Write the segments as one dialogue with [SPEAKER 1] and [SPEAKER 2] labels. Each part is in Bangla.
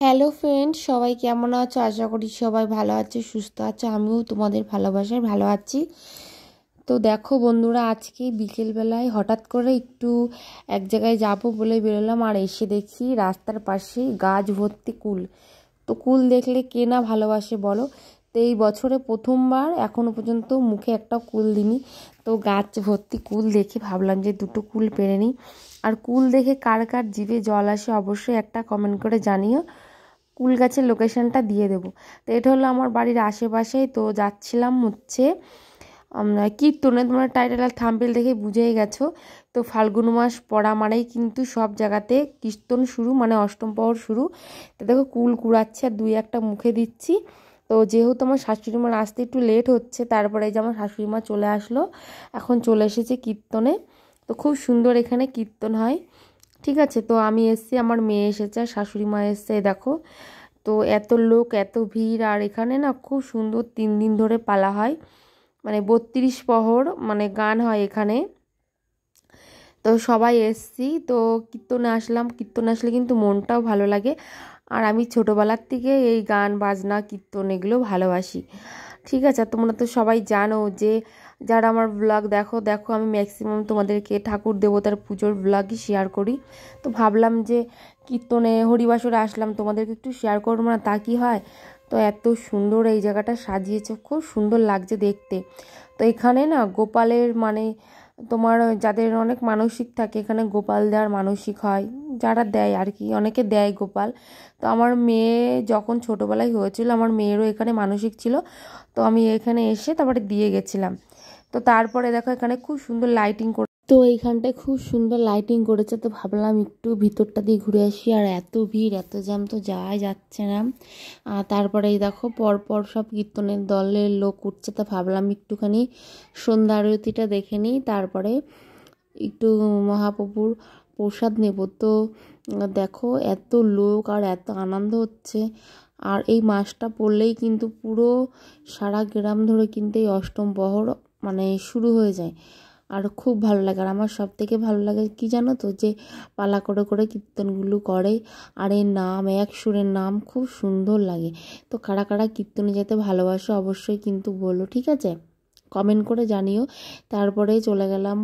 [SPEAKER 1] হ্যালো ফ্রেন্ড সবাই কেমন আছো? আশা করি সবাই ভালো আছে, সুস্থ আছো। আমিও তোমাদের ভালোবাসায় ভালো আছি। তো দেখো বন্ধুরা, আজকে বিকেলবেলায় হঠাৎ করে একটু এক জায়গায় যাব বলে বেরোলাম আর এসে দেখি রাস্তার পাশে গাছ ভর্তি কুল। তো কুল দেখলে কে না ভালোবাসে বলো? তো এই বছরে প্রথমবার এখনও পর্যন্ত মুখে একটা কুল দিনি তো গাছ ভর্তি কুল দেখে ভাবলাম যে দুটো কুল পেরে নিই। আর কুল দেখে কার কার জিভে জল আসে অবশ্যই একটা কমেন্ট করে জানিও। কুল গাছের লোকেশনটা দিয়ে দেবো। তো এটা হলো আমার বাড়ির আশেপাশেই। তো যাচ্ছিলাম হচ্ছে কীর্তনে। তোমরা টাইটেল আর থাম্পেল দেখে বুঝেই গেছো। তো ফাল্গুন মাস পড়া মানেই কিন্তু সব জায়গাতে কীর্তন শুরু মানে অষ্টম পহর শুরু। তো দেখো কুল কুড়াচ্ছে আর দুই একটা মুখে দিচ্ছি। তো যেহেতু আমার শাশুড়ি মার আসতে একটু লেট হচ্ছে, তারপরে যে আমার শাশুড়ি মা চলে আসলো। এখন চলে এসেছে কীর্তনে। তো খুব সুন্দর এখানে কীর্তন হয়। ঠিক আছে, তো আমি এসছি, আমার মেয়ে এসেছে শাশুড়ি মা এসছে দেখো। তো এত লোক, এত ভিড়, আর এখানে না খুব সুন্দর তিন দিন ধরে পালা হয়। মানে বত্রিশ পহর মানে গান হয় এখানে। তো সবাই এসছি, তো কীর্তনে আসলাম, কীর্তনে আসলে কিন্তু মনটাও ভালো লাগে। আর আমি ছোটোবেলার থেকে এই গান, বাজনা, কীর্তন এগুলো ভালোবাসি। ঠিক আছে তোমরা তো সবাই জানো যে যারা আমার ব্লগ দেখো দেখো আমি ম্যাক্সিমাম তোমাদেরকে ঠাকুর দেবতার পুজোর ব্লগই শেয়ার করি। তো ভাবলাম যে কীর্তনে, হরিবাসরে আসলাম, তোমাদেরকে একটু শেয়ার করব না, তা কি হয়? তো এত সুন্দর এই জায়গাটা সাজিয়েছে, খুব সুন্দর লাগছে দেখতে। তো এখানে না গোপালের মানে তোমার যাদের অনেক মানসিক থাকে, এখানে গোপাল দেওয়ার মানসিক হয় যারা দেয় আর কি অনেকে দেয় গোপাল। তো আমার মেয়ে যখন ছোটোবেলায় হয়েছিল, আমার মেয়েরও এখানে মানসিক ছিল। তো আমি এখানে এসে তারপরে দিয়ে গেছিলাম। তো তারপরে দেখো এখানে খুব সুন্দর লাইটিং করে তো এইখানটায় খুব সুন্দর লাইটিং করেছে। তো ভাবলাম একটু ভিতরটা দিয়ে ঘুরে আসি। আর এত ভিড়, এত জ্যাম তো যাওয়াই যাচ্ছে না। আর তারপরে এই দেখো, পরপর সব কীর্তনের দলের লোক উঠছে। তো ভাবলাম একটুখানি সন্ধ্যা আরতিটা দেখে নিই। তারপরে একটু মহাপ্রভুর প্রসাদ নেব। তো, দেখো, এত লোক আর এত আনন্দ হচ্ছে। আর এই মাসটা পড়লেই কিন্তু পুরো সারা গ্রাম ধরে কিন্তু এই অষ্টম বহর মানে শুরু হয়ে যায়। আর খুব ভালো লাগে। আর আমার সব থেকে ভালো লাগে কি জানো তো, যে পালা করে করে কীর্তনগুলো করে। আর এই নাম, এক সুরের নাম খুব সুন্দর লাগে। তো কারা কারা কীর্তনে যেতে ভালোবাসো অবশ্যই কিন্তু বলো, ঠিক আছে? কমেন্ট করে জানিও। তারপরে চলে গেলাম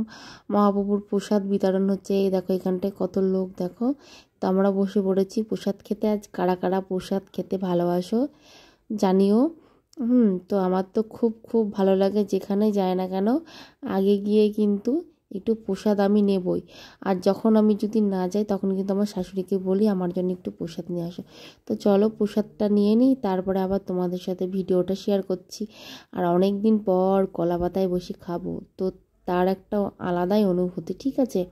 [SPEAKER 1] মহাপ্রভুর প্রসাদ বিতরণ হচ্ছে। এই দেখো এখানটায় কত লোক, দেখো। তো আমরা বসে পড়েছি। প্রসাদ খেতে আজ কারা কারা প্রসাদ খেতে ভালোবাসো জানিও। হুম, তো আমার তো খুব খুব ভালো লাগে। যেখানে যায় না কেন, আগে গিয়ে কিন্তু একটু প্রসাদ আমি নেবই। আর যখন আমি যদি না যাই, তখন কিন্তু আমার শাশুড়িকে বলি, আমার জন্য একটু প্রসাদ নিয়ে আসো। তো চলো প্রসাদটা নিয়ে নিই, তারপরে আবার তোমাদের সাথে ভিডিওটা শেয়ার করছি। আর অনেক দিন পর কলা পাতায় বসে খাব, তো তার একটা আলাদাই অনুভূতি, ঠিক আছে?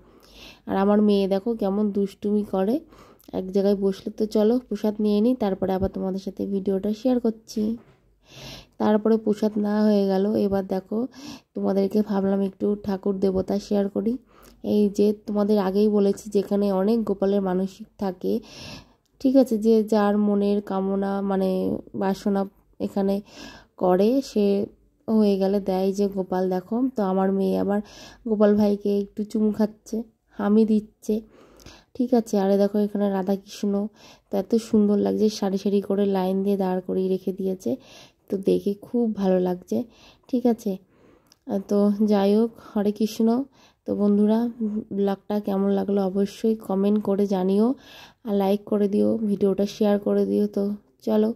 [SPEAKER 1] আর আমার মেয়ে দেখো কেমন দুষ্টুমি করে, এক জায়গায় বসলে তো চলো প্রসাদ নিয়ে নিই, তারপরে আবার তোমাদের সাথে ভিডিওটা শেয়ার করছি। তারপরে প্রসাদ না হয়ে গেল। এবার দেখো, তোমাদেরকে ভাবলাম একটু ঠাকুর দেবতা শেয়ার করি। এই যে তোমাদের আগেই বলেছি যেখানে অনেক গোপালের মানসিক থাকে, ঠিক আছে? যে যার মনের কামনা মানে বাসনা এখানে করে, সে হয়ে গেলে দেয় যে, গোপাল, দেখো, তো আমার মেয়ে আবার গোপাল ভাইকে একটু চুম খাচ্ছে, হামি দিচ্ছে। ঠিক আছে? আরে দেখো, এখানে রাধাকৃষ্ণ তো এত সুন্দর লাগছে, সারি সারি করে লাইন দিয়ে দাঁড় করিয়ে রেখে দিয়েছে। তো দেখে খুব ভালো লাগছে। ঠিক আছে। তো যাই হোক, হরে কৃষ্ণ। তো বন্ধুরা, ব্লগটা কেমন লাগল অবশ্যই কমেন্ট করে জানিও আর লাইক করে দিও, ভিডিওটা শেয়ার করে দিও। তো চলো,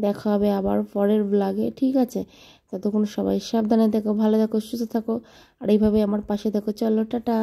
[SPEAKER 1] দেখা হবে আবার পরের ব্লগে ঠিক আছে? ততক্ষণ সবাই সাবধানে দেখো ভালো থাকো, সুস্থ থাকো। আর এইভাবে আমার পাশে দেখো চলো, টাটা।